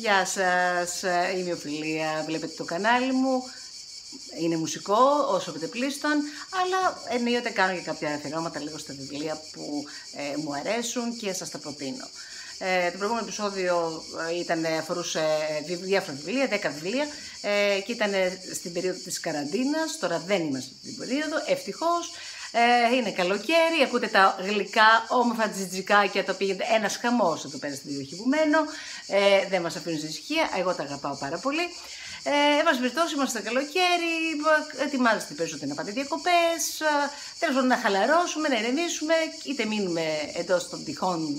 Γεια σας, είμαι η Οφιλία, βλέπετε το κανάλι μου. Είναι μουσικό, όσο επιτεπλίστων, αλλά ενίοτε κάνω και κάποια αφιερώματα λίγο στα βιβλία που ε, μου αρέσουν και σας τα προτείνω. Ε, το προηγούμενο επεισόδιο ε, ήταν, αφορούσε διάφορα βιβλία, 10 βιβλία ε, και ήταν στην περίοδο της καραντίνας, τώρα δεν είμαστε στην περίοδο, ευτυχώς. Ε, είναι καλοκαίρι, ακούτε τα γλυκά όμορφα τζιτζικάκια το πήγαινε ένας χαμός εδώ πέρα στην περιοχή που μένω. Ε, δεν μας αφήνουν σε ησυχία, εγώ τα αγαπάω πάρα πολύ. Ε, εν περιπτώσει, είμαστε καλοκαίρι, ετοιμάζεστε περισσότερο να πάτε διακοπές. Τέλος πάντων, να χαλαρώσουμε, να ηρεμήσουμε, είτε μείνουμε εντός των τυχών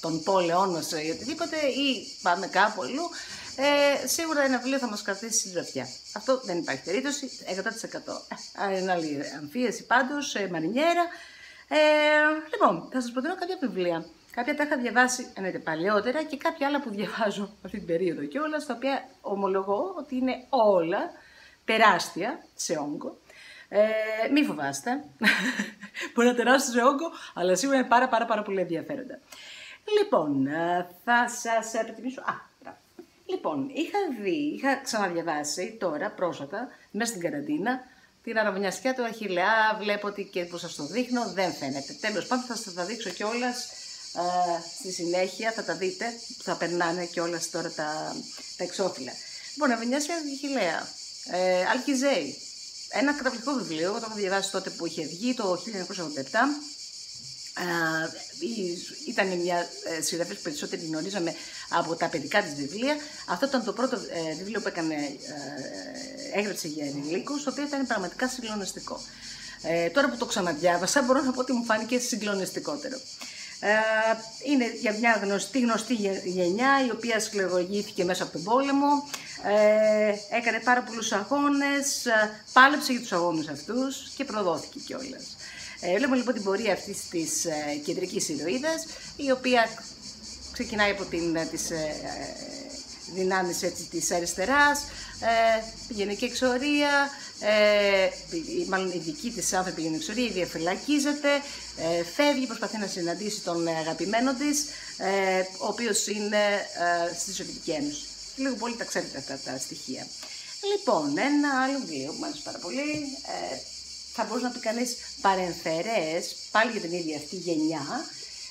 των πόλεων μας ή οτιδήποτε, ή πάμε κάπου αλλού. Ε, σίγουρα ένα βιβλίο θα μας κρατήσει συντροφιά. Αυτό δεν υπάρχει περίπτωση, 100%. Ε, είναι άλλη αμφίεση πάντως, ε, μαρινιέρα. Ε, λοιπόν, θα σας προτείνω κάποια βιβλία. Κάποια τα είχα διαβάσει εννοείται παλαιότερα και κάποια άλλα που διαβάζω αυτή την περίοδο κιόλας, τα οποία ομολογώ ότι είναι όλα τεράστια σε όγκο. Ε, μη φοβάστε. Μπορεί να τεράστιο σε όγκο, αλλά σίγουρα είναι πάρα πάρα, πάρα πολύ ενδιαφέροντα. Λοιπόν, ε, θα σας επιθυμίσω... Α, Λοιπόν, είχα δει, είχα ξαναδιαβάσει τώρα πρόσφατα, μέσα στην καραντίνα, την αραβωνιασιά του Αχιλεά. Βλέπω ότι και που σας το δείχνω δεν φαίνεται. Τέλος πάντων, θα σας τα δείξω κιόλας ε, στη συνέχεια, θα τα δείτε, θα περνάνε κιόλας τώρα τα, τα εξώφυλλα. Λοιπόν, αραβωνιασιά του Αχιλέα. Ε, Αλκιζέη. Ένα καταπληκτικό βιβλίο, εγώ το έχω διαβάσει τότε που είχε βγει, το 1987 ήταν μια ε, συγγραφέα που περισσότεροι γνωρίζαμε από τα παιδικά της βιβλία. Αυτό ήταν το πρώτο ε, βιβλίο που έκανε, ε, έγραψε για ενηλίκους, το οποίο ήταν πραγματικά συγκλονιστικό. Ε, τώρα που το ξαναδιάβασα μπορώ να πω ότι μου φάνηκε συγκλονιστικότερο. Ε, είναι για μια γνωστή, γνωστή γενιά η οποία σκληρολογήθηκε μέσα από τον πόλεμο, ε, έκανε πάρα πολλούς αγώνες, πάλεψε για τους αγώνες αυτούς και προδόθηκε κιόλας. Ε, βλέπουμε λοιπόν την πορεία αυτής της ε, κεντρικής ηρωίδας, η οποία ξεκινάει από την, ε, τις ε, δυνάμεις έτσι, της αριστεράς, ε, πηγαίνει και εξορία, ε, μάλλον η δική της άνθρωποι πηγαίνει εξορία, η διαφυλακίζεται, ε, φεύγει, προσπαθεί να συναντήσει τον αγαπημένο της, ε, ο οποίος είναι ε, στη Σοβιετική Ένωση. Λίγο πολύ τα ξέρετε αυτά τα στοιχεία. Λοιπόν, ένα άλλο βιβλίο που μου άρεσε πάρα πολύ, ε, θα μπορούσε να πει κανείς παρεμφερές, πάλι για την ίδια αυτή γενιά,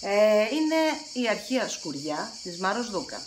ε, είναι η αρχαία σκουριά της Μάρος Δούκα.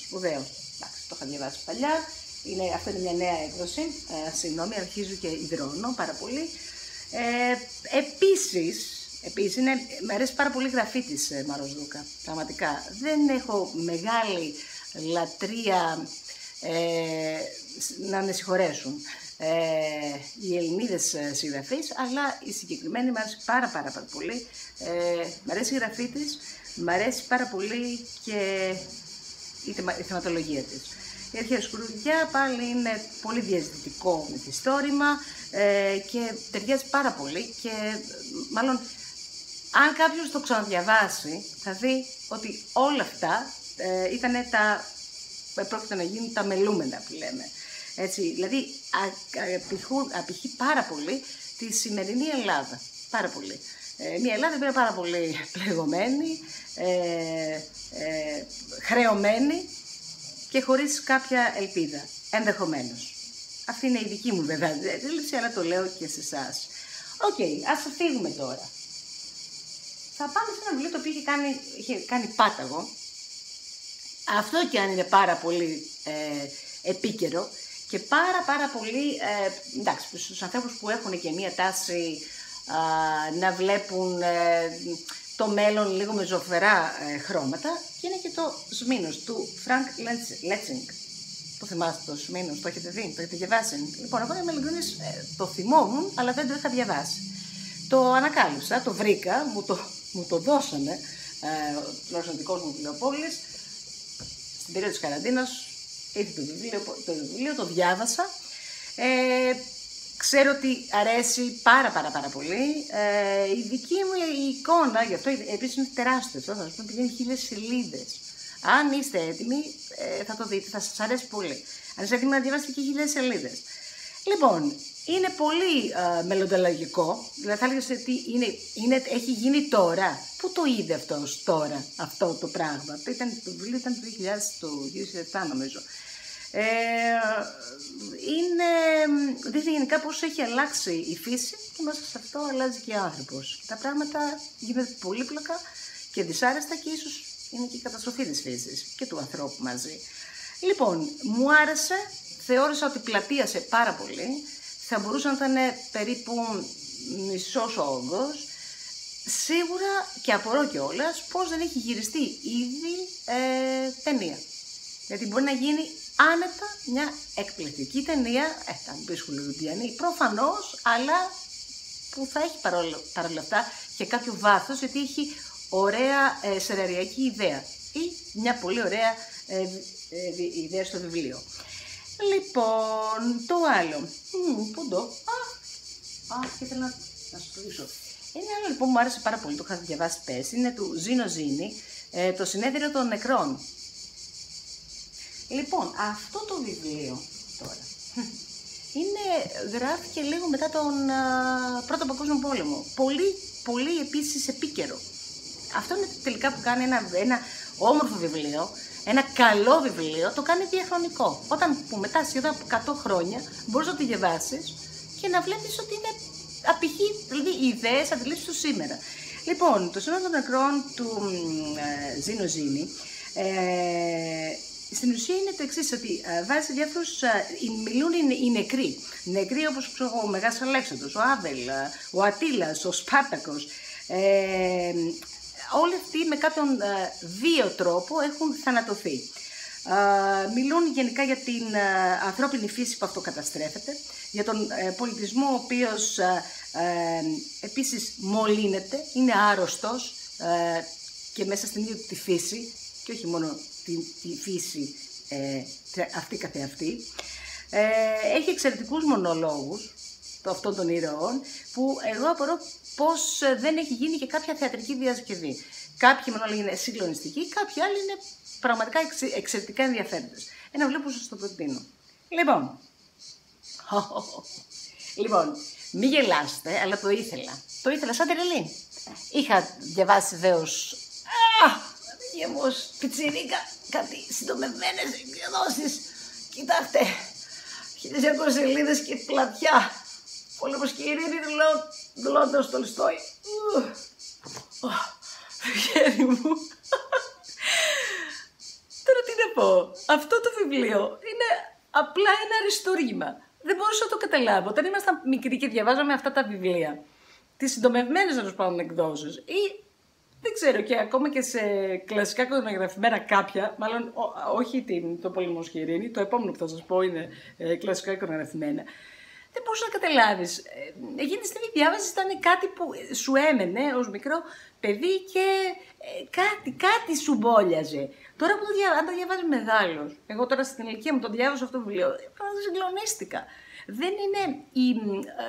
Σπουδαίο. Εντάξει, το είχα διαβάσει παλιά. Είναι, αυτό είναι μια νέα έκδοση. Ε, συγγνώμη, αρχίζω και υδρώνω πάρα πολύ. Ε, επίσης, επίσης είναι, με αρέσει πάρα πολύ η γραφή της ε, Μάρος Δούκα. Πραγματικά. Δεν έχω μεγάλη λατρεία ε, να με συγχωρέσουν ε, οι Ελληνίδες ε, συγγραφείς, αλλά η συγκεκριμένη μου αρέσει πάρα πάρα, πάρα πολύ. Ε, μ' αρέσει η γραφή της, μ' αρέσει πάρα πολύ και η, θεμα, η θεματολογία της. Η αρχαία σκουρουδιά πάλι είναι πολύ διαζητικό μυθιστόρημα ε, και ταιριάζει πάρα πολύ και μάλλον αν κάποιος το ξαναδιαβάσει θα δει ότι όλα αυτά ε, ήταν τα, πρόκειται να γίνουν τα μελούμενα που λέμε. Έτσι, δηλαδή απηχεί πάρα πολύ τη σημερινή Ελλάδα. Πάρα πολύ. Ε, μια Ελλάδα που είναι πάρα πολύ πληγωμένη, ε, ε, χρεωμένη και χωρίς κάποια ελπίδα, ενδεχομένως. Αυτή είναι η δική μου βέβαια αντίληψη, αλλά το λέω και σε εσάς. OK, okay, ας φύγουμε τώρα. Θα πάμε σε ένα βιβλίο το οποίο είχε κάνει, είχε κάνει πάταγο. Αυτό και αν είναι πάρα πολύ ε, επίκαιρο, και πάρα πάρα πολύ, ε, εντάξει, στους ανθρώπους που έχουν και μία τάση να βλέπουν ε, το μέλλον λίγο με ζοφερά ε, χρώματα και είναι και το Σμήνος του Φρανκ Σέτσινγκ. Το θυμάστε το Σμήνος, το έχετε δει, το έχετε διαβάσει; Λοιπόν, εγώ είμαι ειλικρινής, ε, το θυμόμουν, αλλά δεν το είχα διαβάσει. Το ανακάλυψα, το βρήκα, μου το, μου το δώσανε ε, ο μου Βιβλιοπόλης στην περίοδο της καραντίνας, ήρθε το βιβλίο, το, βιβλίο, το διάβασα. Ε, ξέρω ότι αρέσει πάρα πάρα πάρα πολύ. Ε, η δική μου η εικόνα, γι' αυτό επίσης είναι τεράστιο, θα σας πω, πηγαίνει χίλιες σελίδες. Αν είστε έτοιμοι, ε, θα το δείτε, θα σας αρέσει πολύ. Αν είστε έτοιμοι να διαβάσετε και χίλιες σελίδες. Λοιπόν, είναι πολύ ε, μελλοντολογικό. Δηλαδή θα έλεγες ότι είναι, είναι, έχει γίνει τώρα. Πού το είδε αυτός τώρα, αυτό το πράγμα; Ήταν, το βιβλίο ήταν το 2000, το 2007 νομίζω. Ε, είναι, δείχνει γενικά πώς έχει αλλάξει η φύση και μέσα σε αυτό αλλάζει και ο άνθρωπος. Τα πράγματα γίνονται πολύπλοκα και δυσάρεστα και ίσως είναι και η καταστροφή της φύσης και του ανθρώπου μαζί. Λοιπόν, μου άρεσε, θεώρησα ότι πλατείασε πάρα πολύ, θα μπορούσε να ήταν περίπου μισός όγκος, σίγουρα και απορώ κιόλας πώς δεν έχει γυριστεί ήδη ε, ταινία. Γιατί μπορεί να γίνει άνετα μια εκπληκτική ταινία, ε, θα μου πεις χουλουδιανή, προφανώς, αλλά που θα έχει παρόλα αυτά και κάποιο βάθος, γιατί έχει ωραία ε, σεραριακή ιδέα ή μια πολύ ωραία ε, ε, ιδέα στο βιβλίο. Λοιπόν, το άλλο. πού το. Α, α, και ήθελα να, να σου το Ένα άλλο λοιπόν που μου άρεσε πάρα πολύ, το είχα διαβάσει πέρσι, είναι του Ζήνο Ζήνη, ε, το συνέδριο των νεκρών. Λοιπόν, αυτό το βιβλίο τώρα είναι, γράφηκε λίγο μετά τον α, Πρώτο Παγκόσμιο Πόλεμο. Πολύ, πολύ επίσης επίκαιρο. Αυτό είναι τελικά που κάνει ένα, ένα όμορφο βιβλίο, ένα καλό βιβλίο, το κάνει διαχρονικό. Όταν που μετά σχεδόν από 100 χρόνια μπορείς να το διαβάσεις και να βλέπεις ότι είναι απηχεί, δηλαδή οι ιδέες αντιλήψεις του σήμερα. Λοιπόν, το Σύνολο των Νεκρών του ε, Ζήνο Ζήνη ε, στην ουσία είναι το εξής, ότι ε, βάζει διάφορους. Ε, μιλούν οι, οι νεκροί. Νεκροί όπως ο Μεγάς Αλέξανδρος, ο Άβελ, ε, ο Ατήλα, ο Σπάρτακος. Ε, όλοι αυτοί με κάποιον βίο τρόπο έχουν θανατωθεί. μιλούν γενικά για την ανθρώπινη φύση που αυτοκαταστρέφεται, για τον πολιτισμό ο οποίος επίσης μολύνεται, είναι άρρωστος και μέσα στην ίδια τη φύση και όχι μόνο τη, τη φύση ε, αυτή καθεαυτή. Ε, έχει εξαιρετικούς μονολόγους το αυτών των ηρωών που εγώ απορώ πως ε, δεν έχει γίνει και κάποια θεατρική διασκευή. Κάποιοι μονόλογοι είναι συγκλονιστικοί, κάποιοι άλλοι είναι πραγματικά εξαιρετικά ενδιαφέροντες. Ένα βιβλίο που σας το προτείνω. Λοιπόν, λοιπόν, μη γελάστε, αλλά το ήθελα. Το ήθελα σαν τρελή. Είχα διαβάσει βεβαίω γεμός πιτσιρίκα, κάτι συντομευμένες εκδόσεις. Κοιτάξτε, 1200 σελίδες και πλατιά. Πόλεμος και ειρήνη Λόντος στο λιστόι. Το χέρι μου. Τώρα τι να πω. Αυτό το βιβλίο είναι απλά ένα αριστούργημα. Δεν μπορούσα να το καταλάβω. Όταν ήμασταν μικροί και διαβάζαμε αυτά τα βιβλία, τις συντομευμένες να τους πάρουν εκδόσει ή δεν ξέρω και ακόμα και σε κλασικά εικονογραφημένα κάποια, μάλλον όχι την, το πολυμοσχυρίνη, το επόμενο που θα σας πω είναι ε, κλασικά εικονογραφημένα, δεν μπορούσα να καταλάβεις. Ε, εκείνη τη στιγμή διάβαση ήταν κάτι που σου έμενε ως μικρό παιδί και ε, κάτι, κάτι σου μπόλιαζε. Τώρα που το διαβάζει, αν το διαβάζεις μεγάλο, εγώ τώρα στην ηλικία μου το διάβασα αυτό το βιβλίο, πραγματικά συγκλονίστηκα. Δεν είναι η,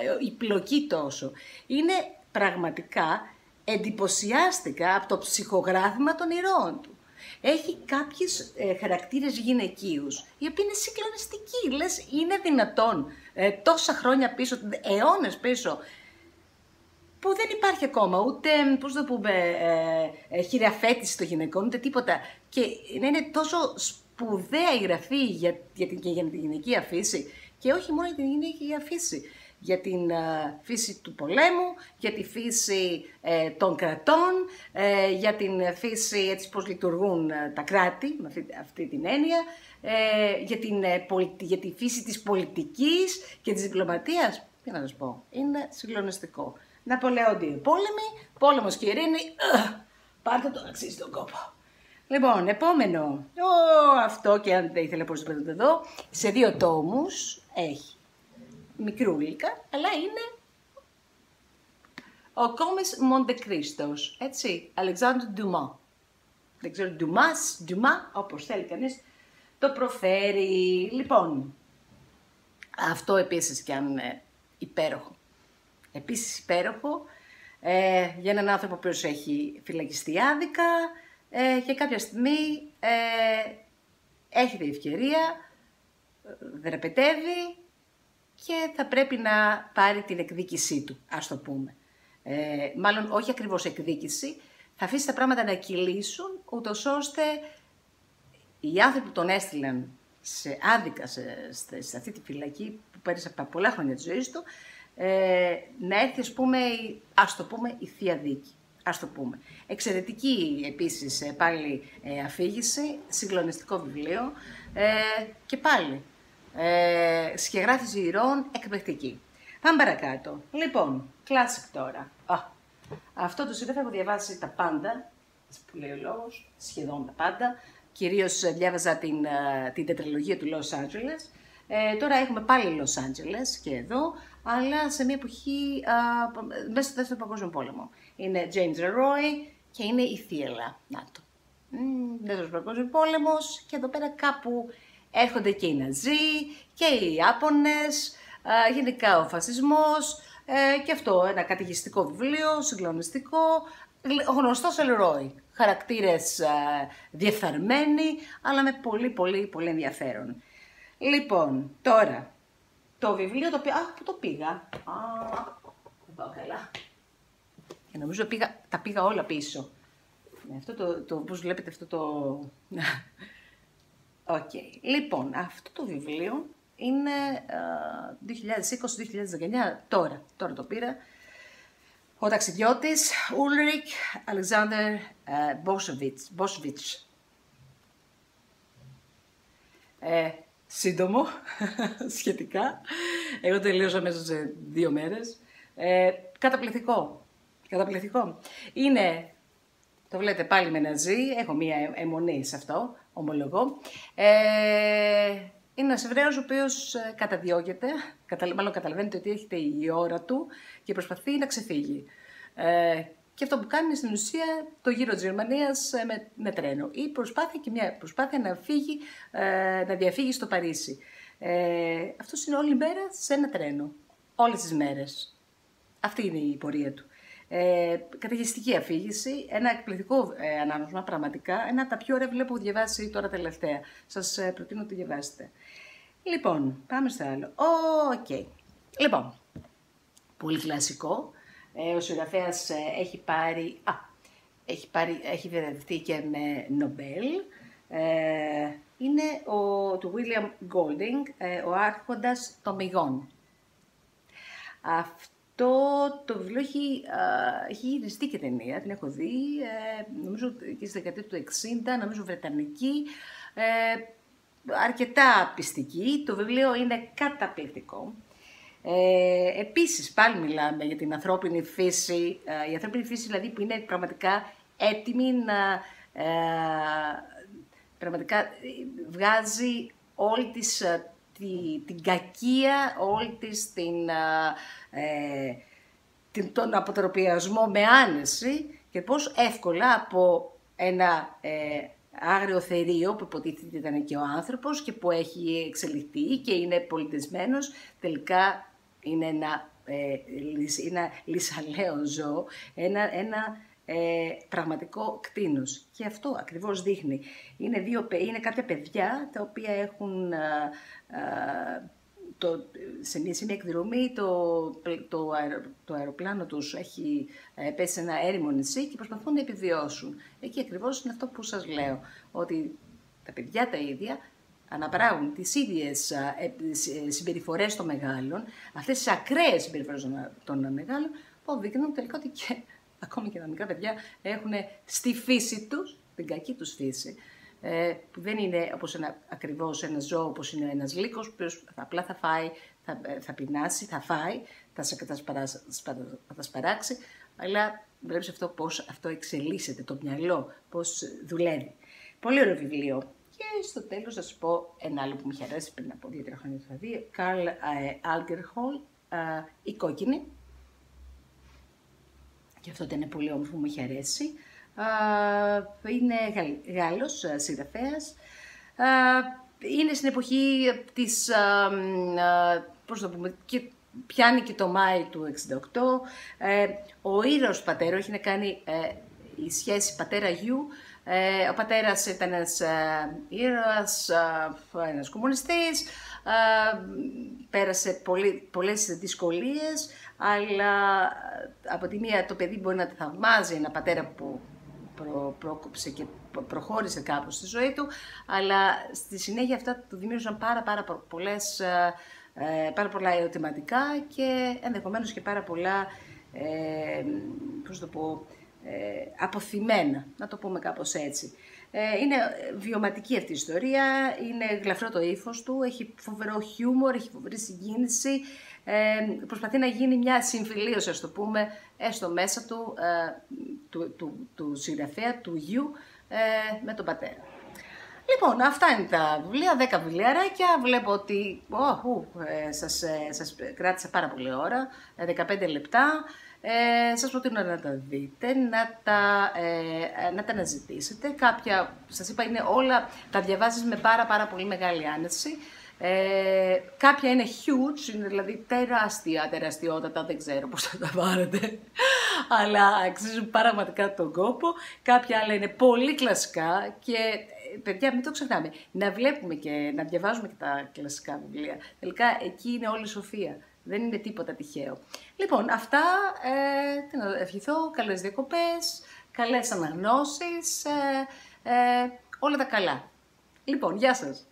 ε, η πλοκή τόσο. Είναι πραγματικά εντυπωσιάστηκα από το ψυχογράφημα των ηρώων του. Έχει κάποιες ε, χαρακτήρες γυναικείους, οι οποίοι είναι συγκλονιστικοί. Λες, είναι δυνατόν ε, τόσα χρόνια πίσω, αιώνες πίσω, που δεν υπάρχει ακόμα ούτε, πώς το πούμε, ε, ε, χειραφέτηση των γυναικών, ούτε τίποτα. Και να είναι τόσο σπουδαία η γραφή για, για, την, για την γυναική αφήση και όχι μόνο για την γυναική αφήση για την ε, φύση του πολέμου, για τη φύση ε, των κρατών, ε, για την φύση έτσι πώς λειτουργούν τα κράτη, με αυτή, την έννοια, για, την, για τη φύση της πολιτικής και της διπλωματίας. Τι να σας πω, είναι συγκλονιστικό. Ναπολεόντιοι πόλεμοι, πόλεμος και ειρήνη, πάρτε το αξίζει τον κόπο. Λοιπόν, επόμενο, αυτό και αν δεν ήθελα πώς το εδώ, σε δύο τόμους έχει μικρούλικα, αλλά είναι ο Κόμις Μοντεκρίστος, έτσι, Αλεξάνδρου Ντουμά. Δεν ξέρω, Ντουμάς, Ντουμά, όπως θέλει κανείς, το προφέρει. Λοιπόν, αυτό επίσης και αν είναι υπέροχο. Επίσης υπέροχο ε, για έναν άνθρωπο που έχει φυλακιστεί άδικα ε, και κάποια στιγμή ε, έχει την ευκαιρία, δραπετεύει και θα πρέπει να πάρει την εκδίκησή του, ας το πούμε. Ε, μάλλον όχι ακριβώς εκδίκηση, θα αφήσει τα πράγματα να κυλήσουν, ούτως ώστε οι άνθρωποι που τον έστειλαν σε άδικα σε, σε, αυτή τη φυλακή που πέρασε από πολλά χρόνια της ζωής του, ε, να έρθει ας πούμε, ας το πούμε η Θεία Δίκη. Ας το πούμε. Εξαιρετική επίσης ε, πάλι ε, αφήγηση, συγκλονιστικό βιβλίο ε, και πάλι ε, σχεγράφηση ηρώων εκπληκτική. Πάμε παρακάτω. Λοιπόν, classic τώρα. Α, αυτό το σύντροφο έχω διαβάσει τα πάντα, που λέει ο λόγος, σχεδόν τα πάντα. Κυρίως ε, διάβαζα την, ε, την τετραλογία του Los Angeles. Ε, τώρα έχουμε πάλι Los Angeles και εδώ, αλλά σε μια εποχή μέσα στο Δεύτερο Παγκόσμιο Πόλεμο. Είναι James Roy και είναι η Θίελα. Να το. Δεύτερος Παγκόσμιο Πόλεμος και εδώ πέρα κάπου έρχονται και οι Ναζί και οι Ιάπωνες, γενικά ο φασισμός ε, και αυτό ένα κατηγιστικό βιβλίο, συγκλονιστικό, ο γνωστός Ελρόι. Χαρακτήρες ε, διεφθαρμένοι, αλλά με πολύ πολύ πολύ ενδιαφέρον. Λοιπόν, τώρα, το βιβλίο το οποίο... Αχ, πού το πήγα; Α, δεν πάω καλά. Και νομίζω πήγα, τα πήγα όλα πίσω. Ναι, αυτό το, το, πώς βλέπετε αυτό το... OK. Okay. Λοιπόν, αυτό το βιβλίο είναι ε, 2020-2019, τώρα, τώρα το πήρα. Ο ταξιδιώτης Ούλριχ Αλεξάνδερ Μπόσβιτς. Ε, σύντομο, σχετικά. Εγώ τελείωσα μέσα σε δύο μέρες. Ε, καταπληκτικό. Καταπληκτικό. Είναι, το βλέπετε πάλι με ναζί, έχω μία αιμονή σε αυτό, ομολογώ. Ε, είναι ένας Εβραίος ο οποίος ε, καταδιώκεται, μάλλον καταλαβαίνετε ότι έρχεται η ώρα του και προσπαθεί να ξεφύγει. Ε, και αυτό που κάνει στην ουσία το γύρο της Γερμανίας ε, με, με τρένο. Ή προσπάθεια και μια προσπάθεια να, φύγει, ε, να διαφύγει στο Παρίσι. Ε, αυτός είναι όλη μέρα σε ένα τρένο. Όλες τις μέρες. Αυτή είναι η πορεία του. Ε, καταιγιστική αφήγηση, ένα εκπληκτικό ε, ανάγνωσμα, πραγματικά. Ένα από τα πιο ωραία βιβλία που έχω διαβάσει τώρα τελευταία. Σας ε, προτείνω να το διαβάσετε. Λοιπόν, πάμε στο άλλο. OK. Okay. Λοιπόν, πολύ κλασικό. Ε, ο συγγραφέας ε, έχει πάρει. Α, έχει, πάρει, έχει και με Νομπέλ. Ε, είναι ο, του William Golding, ε, ο άρχοντας των μηγών. Αυτός το, το βιβλίο έχει, έχει γυριστεί και ταινία, την έχω δει, ε, νομίζω και στη δεκαετία του 60, νομίζω βρετανική, ε, αρκετά πιστική. Το βιβλίο είναι καταπληκτικό. Ε, επίσης, πάλι μιλάμε για την ανθρώπινη φύση, ε, η ανθρώπινη φύση δηλαδή που είναι πραγματικά έτοιμη να ε, πραγματικά βγάζει όλη της τη, την κακία, όλη της την, ε, την, τον αποτροπιασμό με άνεση και πώς εύκολα από ένα ε, άγριο θερίο που υποτίθεται ήταν και ο άνθρωπος και που έχει εξελιχθεί και είναι πολιτισμένος, τελικά είναι ένα, ε, ένα λυσαλαίο ζώο, ένα, ένα ε, πραγματικό κτίνος. Και αυτό ακριβώς δείχνει. Είναι, δύο, είναι κάποια παιδιά τα οποία έχουν το, σε, μια, σε μια εκδρομή το, το, το αεροπλάνο τους έχει ε, πέσει σε ένα έρημο νησί και προσπαθούν να επιβιώσουν. Εκεί ακριβώς είναι αυτό που σας λέω, ότι τα παιδιά τα ίδια αναπράγουν τις ίδιες ε, συμπεριφορές των μεγάλων, αυτές τις ακραίες συμπεριφορές των μεγάλων, που αποδεικνύουν τελικά ότι και ακόμη και τα μικρά παιδιά έχουν στη φύση τους, την κακή τους φύση, ε, που δεν είναι όπως ένα, ακριβώς ένα ζώο, όπως είναι ένας λύκος, που απλά θα φάει, θα, ε, θα πεινάσει, θα φάει, θα, θα, θα σπαράξει, αλλά βλέπεις αυτό πώς αυτό εξελίσσεται, το μυαλό, πώς δουλεύει. Πολύ ωραίο βιβλίο. Και στο τέλος θα σου πω ένα άλλο που μου είχε αρέσει πριν από δύο-τρία χρόνια θα δει, Καρλ Algerhol, «Η κόκκινη». Και αυτό ήταν πολύ όμορφο που μου είχε αρέσει είναι Γάλλος ε, συγγραφέας. Είναι στην εποχή της, πώς το πούμε, και πιάνει και το Μάη του 68. Ε, ο ήρωος πατέρα έχει να κάνει ε, η σχέση πατέρα-γιου Ε, ο πατέρας ήταν ένας ε, ήρωας, ε, ένας κομμουνιστής, ε, πέρασε πολύ, πολλές δυσκολίες, αλλά ε, από τη μία το παιδί μπορεί να θαυμάζει ένα πατέρα που προ, πρόκοψε και προχώρησε κάπως στη ζωή του, αλλά στη συνέχεια αυτά του δημιούργησαν πάρα, πάρα πολλές, πάρα πολλά ερωτηματικά και ενδεχομένως και πάρα πολλά, ε, πώς το πω, ε, αποθυμένα, να το πούμε κάπως έτσι. Ε, είναι βιωματική αυτή η ιστορία, είναι γλαφρό το ύφος του, έχει φοβερό χιούμορ, έχει φοβερή συγκίνηση, ε, προσπαθεί να γίνει μια συμφιλίωση, ας το πούμε, έστω μέσα του, ε, του, του, του συγγραφέα, του γιου, ε, με τον πατέρα. Λοιπόν, αυτά είναι τα βιβλία, 10 βιβλιαράκια. Βλέπω ότι oh, ε, σας, ε, σας κράτησε πάρα πολύ ώρα, 15 λεπτά. Ε, σας προτείνω να τα δείτε, να τα, ε, να τα αναζητήσετε. Κάποια, σας είπα, είναι όλα, τα διαβάζεις με πάρα πάρα πολύ μεγάλη άνεση. Ε, κάποια είναι huge, είναι δηλαδή τεράστια, τεραστιότατα, δεν ξέρω πώς θα τα πάρετε, αλλά αξίζουν πραγματικά τον κόπο. Κάποια άλλα είναι πολύ κλασικά και παιδιά μην το ξεχνάμε, να βλέπουμε και να διαβάζουμε και τα κλασικά βιβλία. Τελικά εκεί είναι όλη η σοφία. Δεν είναι τίποτα τυχαίο. Λοιπόν, αυτά, ε, τι να ευχηθώ, καλές διακοπές, καλές αναγνώσεις, ε, ε, όλα τα καλά. Λοιπόν, γεια σας.